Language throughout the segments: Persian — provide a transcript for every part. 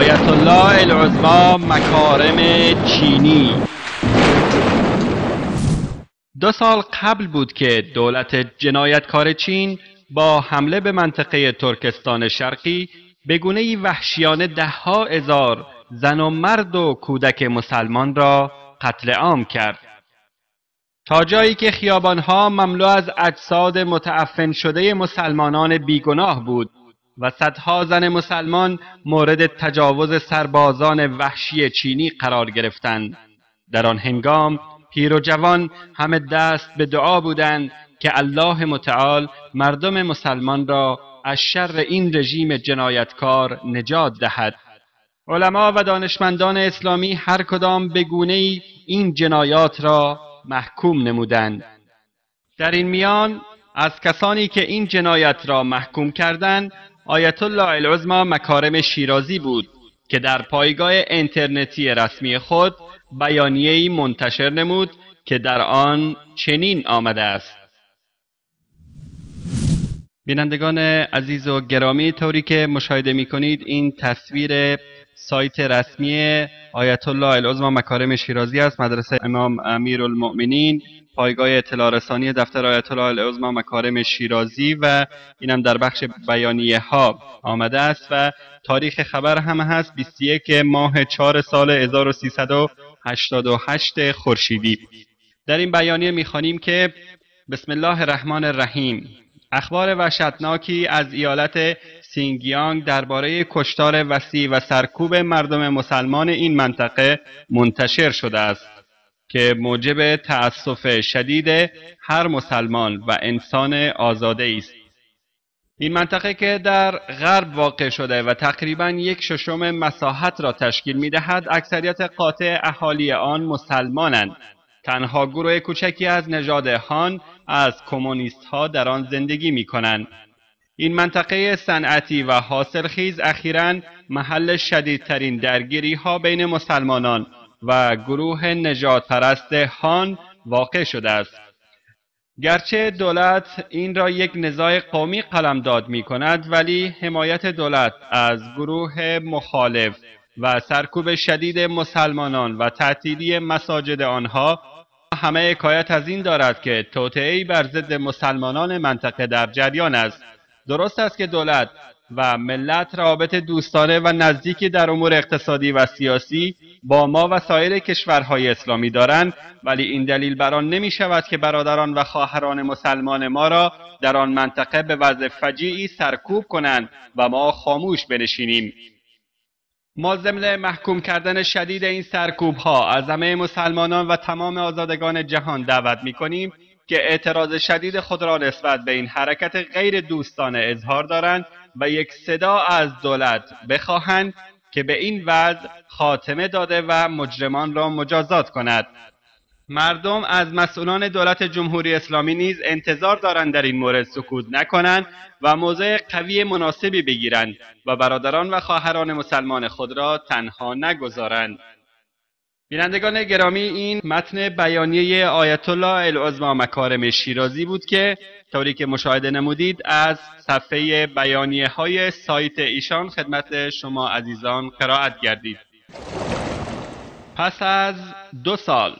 آیت الله العظما مکارم چینی. دو سال قبل بود که دولت جنایتکار چین با حمله به منطقه ترکستان شرقی به گونه وحشیانه دهها هزار زن و مرد و کودک مسلمان را قتل عام کرد. تا جایی که خیابانها مملو از اجساد متعفن شده مسلمانان بیگناه بود. و صدها زن مسلمان مورد تجاوز سربازان وحشی چینی قرار گرفتند. در آن هنگام پیر و جوان همه دست به دعا بودند که الله متعال مردم مسلمان را از شر این رژیم جنایتکار نجات دهد. علما و دانشمندان اسلامی هر کدام به گونه این جنایات را محکوم نمودند. در این میان از کسانی که این جنایت را محکوم کردند آیت الله العظما مکارم شیرازی بود که در پایگاه اینترنتی رسمی خود بیانیه‌ای منتشر نمود که در آن چنین آمده است. بینندگان عزیز و گرامی طوری که مشاهده می کنید این تصویر سایت رسمی آیت الله العظما مکارم شیرازی است. مدرسه امام امیر المؤمنین پایگاه اطلاع رسانی دفتر آیت الله العظما مکارم شیرازی و اینم در بخش بیانیه ها آمده است و تاریخ خبر هم هست. 21 ماه 4 سال 1388 خورشیدی. در این بیانیه می‌خوانیم که بسم الله الرحمن الرحیم. اخبار وحشتناکی از ایالت سینگیانگ درباره کشتار وسیع و سرکوب مردم مسلمان این منطقه منتشر شده است که موجب تأسف شدید هر مسلمان و انسان آزاده است. این منطقه که در غرب واقع شده و تقریبا یک ششم مساحت را تشکیل می دهد اکثریت قاطع اهالی آن مسلمانند. تنها گروه کوچکی از نژاد هان از کمونیست ها در آن زندگی می کنند این منطقه صنعتی و حاصلخیز اخیرا محل شدیدترین درگیری ها بین مسلمانان و گروه نجات پرست هان واقع شده است. گرچه دولت این را یک نزاع قومی قلمداد می کند ولی حمایت دولت از گروه مخالف و سرکوب شدید مسلمانان و تعطیلی مساجد آنها همه حکایت از این دارد که توطئهای بر ضد مسلمانان منطقه در جریان است. درست است که دولت و ملت روابط دوستانه و نزدیکی در امور اقتصادی و سیاسی با ما و سایر کشورهای اسلامی دارند ولی این دلیل بر آن نمی شود که برادران و خواهران مسلمان ما را در آن منطقه به وضع فجیعی سرکوب کنند و ما خاموش بنشینیم. ما ضمن محکوم کردن شدید این سرکوب ها از همه مسلمانان و تمام آزادگان جهان دعوت می کنیم که اعتراض شدید خود را نسبت به این حرکت غیر دوستانه اظهار دارند و یک صدا از دولت بخواهند که به این وضع خاتمه داده و مجرمان را مجازات کند. مردم از مسئولان دولت جمهوری اسلامی نیز انتظار دارند در این مورد سکوت نکنند و موضع قوی مناسبی بگیرند و برادران و خواهران مسلمان خود را تنها نگذارند. بینندگان گرامی این متن بیانیه آیت الله العظما مکارم شیرازی بود که طوری که مشاهده نمودید از صفحه بیانیه های سایت ایشان خدمت شما عزیزان قرائت گردید. پس از دو سال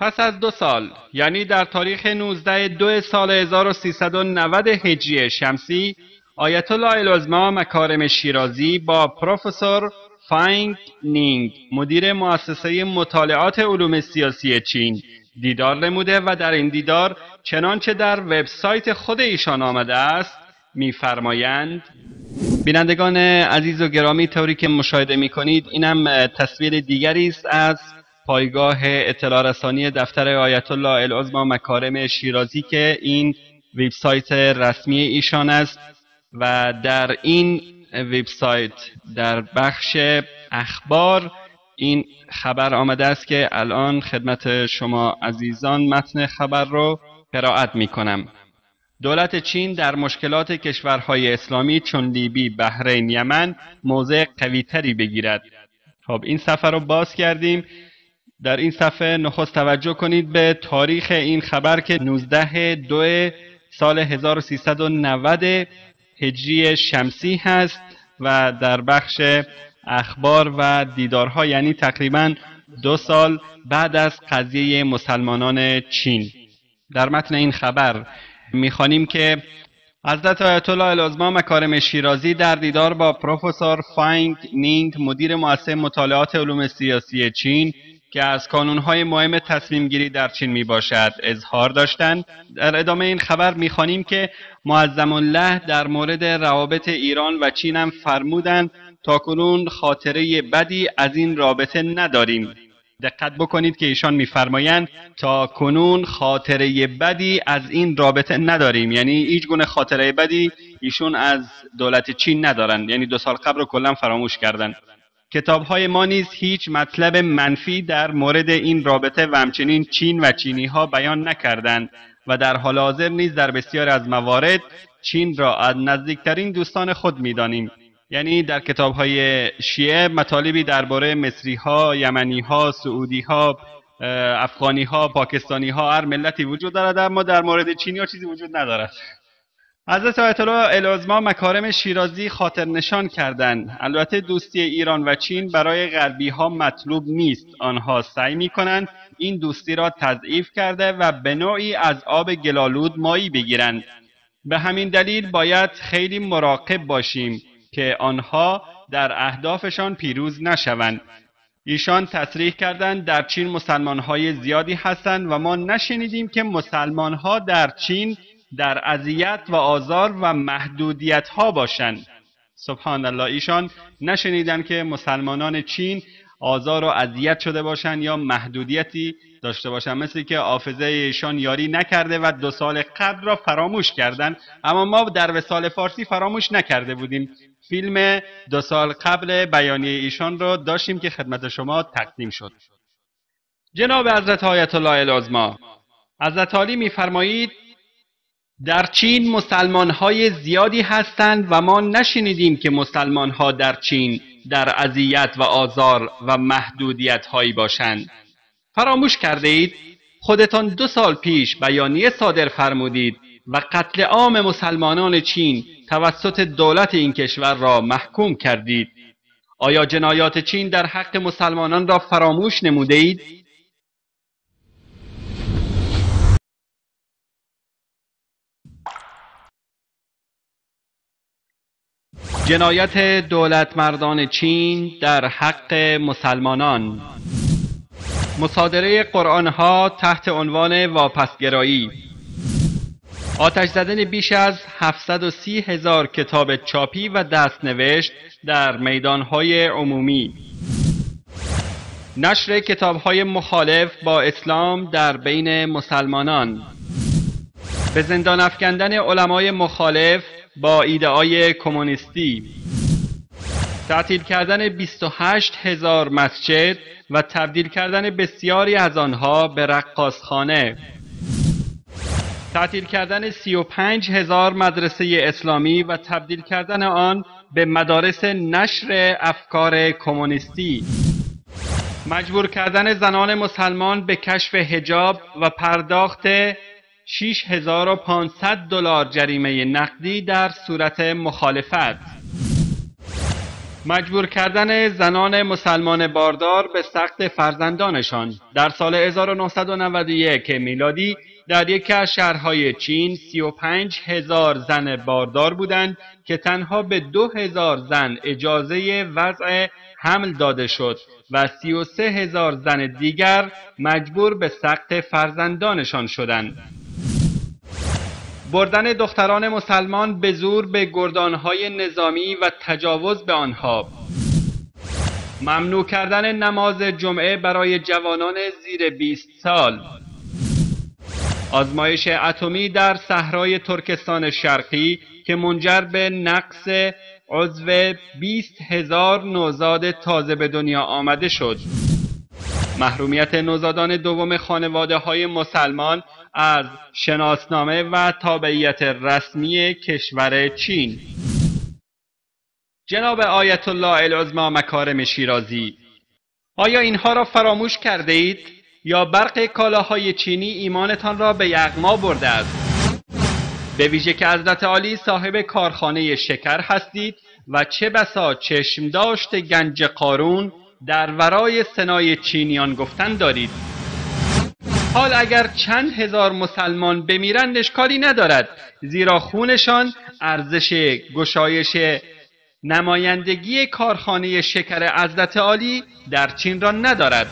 پس از دو سال یعنی در تاریخ 19 دو سال 1390 هجری شمسی آیت الله العظما مکارم شیرازی با پروفسور فاینگ نینگ مدیر مؤسسه مطالعات علوم سیاسی چین دیدار نموده و در این دیدار چنانچه در وبسایت خود ایشان آمده است میفرمایند بینندگان عزیز و گرامی طوری که مشاهده می کنید اینم تصویر دیگری است از پایگاه اطلاع رسانی دفتر آیت الله العظمی مکارم شیرازی که این وبسایت رسمی ایشان است و در این وبسایت در بخش اخبار این خبر آمده است که الان خدمت شما عزیزان متن خبر رو قرائت می کنم. دولت چین در مشکلات کشورهای اسلامی چون لیبی، بحرین، یمن موضع قویتری بگیرد. خب این صفحه رو باز کردیم. در این صفحه نخست توجه کنید به تاریخ این خبر که 19 دو سال 1390 هجری شمسی هست و در بخش اخبار و دیدارها یعنی تقریبا دو سال بعد از قضیه مسلمانان چین. در متن این خبر می‌خوانیم که حضرت آیت الله العظمی مکارم شیرازی در دیدار با پروفسور فاینگ نینگ مدیر مؤسسه مطالعات علوم سیاسی چین که از کانونهای مهم تصمیم گیری در چین می باشد اظهار داشتند. در ادامه این خبر می‌خوانیم که معظم الله در مورد روابط ایران و چین هم فرمودند تاکنون خاطره بدی از این رابطه نداریم. دقت بکنید که ایشان میفرمایند تا کنون خاطره بدی از این رابطه نداریم. یعنی هیچ گونه خاطره بدی ایشون از دولت چین ندارند. یعنی دو سال قبل رو کلا فراموش کردند. کتاب های ما نیز هیچ مطلب منفی در مورد این رابطه و همچنین چین و چینی ها بیان نکردند و در حال حاضر نیز در بسیار از موارد چین را از نزدیکترین دوستان خود می‌دانیم. یعنی در کتاب های شیعه مطالبی درباره مصری ها، یمنی ها، سعودی ها، افغانی ها، پاکستانی ها هر ملتی وجود دارد اما در مورد چینی ها چیزی وجود ندارد. حضرت آیت الله العظما مکارم شیرازی خاطر نشان کردند. البته دوستی ایران و چین برای غربی ها مطلوب نیست. آنها سعی می کنند این دوستی را تضعیف کرده و به نوعی از آب گلالود مایی بگیرند. به همین دلیل باید خیلی مراقب باشیم که آنها در اهدافشان پیروز نشوند. ایشان تصریح کردند در چین مسلمانهای زیادی هستند و ما نشنیدیم که مسلمانها در چین در اذیت و آزار و محدودیت ها باشند. سبحان الله ایشان نشنیدن که مسلمانان چین آزار و اذیت شده باشند یا محدودیتی داشته باشند. مثل که حافظه ایشان یاری نکرده و دو سال قبل را فراموش کردند اما ما در وسال فارسی فراموش نکرده بودیم. فیلم دو سال قبل بیانیه ایشان را داشتیم که خدمت شما تقدیم شد. جناب حضرت آیت الله العظما حضرت علی میفرمایید در چین مسلمان های زیادی هستند و ما نشنیدیم که مسلمان ها در چین در اذیت و آزار و محدودیت هایی باشند. فراموش کرده اید؟ خودتان دو سال پیش بیانیه صادر فرمودید و قتل عام مسلمانان چین توسط دولت این کشور را محکوم کردید. آیا جنایات چین در حق مسلمانان را فراموش نموده اید؟ جنایت دولت مردان چین در حق مسلمانان. مصادره قرآن ها تحت عنوان واپسگرایی. آتش زدن بیش از 730 هزار کتاب چاپی و دستنوشت در میدانهای عمومی. نشر کتابهای مخالف با اسلام در بین مسلمانان. به زندان افکندن علمای مخالف با ایده کمونیستی. تعطیل کردن 28 هزار مسجد و تبدیل کردن بسیاری از آنها به رقاصخانه. تعطیل کردن 35 هزار مدرسه اسلامی و تبدیل کردن آن به مدارس نشر افکار کمونیستی. مجبور کردن زنان مسلمان به کشف هجاب و پرداخت 6500 دلار جریمه نقدی در صورت مخالفت مجبور کردن زنان مسلمان باردار به سخت فرزندانشان در سال 1991 میلادی در یکی از شهرهای چین 35 هزار زن باردار بودند که تنها به دو هزار زن اجازه وضع حمل داده شد و 33 هزار زن دیگر مجبور به سقط فرزندانشان شدند. بردن دختران مسلمان به زور به گردانهای نظامی و تجاوز به آنها. ممنوع کردن نماز جمعه برای جوانان زیر 20 سال. آزمایش اتمی در صحرای ترکستان شرقی که منجر به نقص عضو 20 هزار نوزاد تازه به دنیا آمده شد. محرومیت نوزادان دوم خانواده های مسلمان از شناسنامه و تابعیت رسمی کشور چین. جناب آیت الله العظما مکارم شیرازی آیا اینها را فراموش کرده اید یا برق کالاهای چینی ایمانتان را به یغما برده است؟ به ویژه که حضرت عالی صاحب کارخانه شکر هستید و چه بسا چشم داشت گنج قارون در ورای سنای چینیان گفتن دارید. حال اگر چند هزار مسلمان بمیرند اشکالی ندارد زیرا خونشان ارزش گشایش نمایندگی کارخانه شکر عزت عالی در چین را ندارد.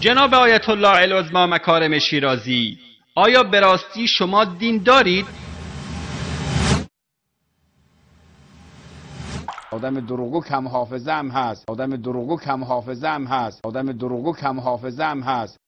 جناب آیت الله العظما مکارم شیرازی آیا به راستی شما دین دارید؟ آدم دروغو کم حافظه هم هست. آدم دروغو کم حافظه هم هست. آدم دروغو کم حافظه هم هست.